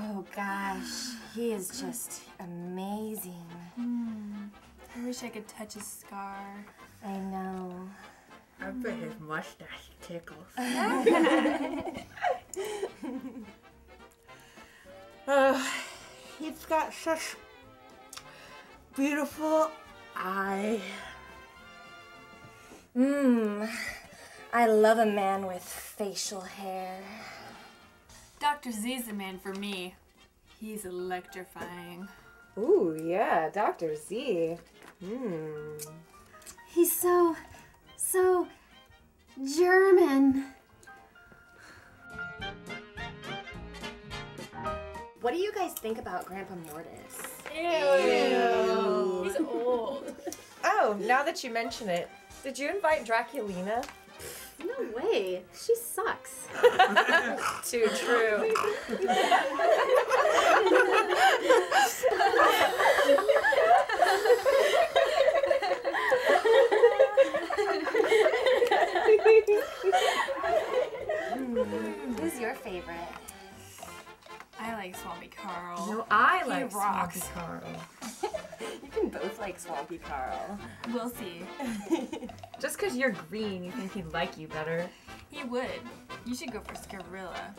Oh, gosh, he is just amazing. I wish I could touch his scar. I know. I bet his mustache tickles. oh, he's got such beautiful eye. Mmm. I love a man with facial hair. Dr. Z's the man for me. He's electrifying. Ooh, yeah, Dr. Z. Hmm. He's so, so German. What do you guys think about Grandpa Mortis? Ew. He's old. Oh, now that you mention it, did you invite Draculina? No way. She sucks. Too true. Who's your favorite? I like Swampy Carl. No, I He like rocks. Swampy Carl. You can both like Swampy Carl. We'll see. Just because you're green, you think he'd like you better. He would. You should go for Scarilla.